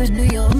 lose the